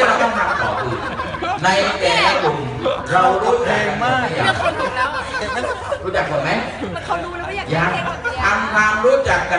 ที่เราต้องทำต่อคือในแต่ละกลุ่มเรารู้จักมากอย่างรู้จักคนไหมเขารู้แล้วว่าอยากยัทำความรู้จักกัน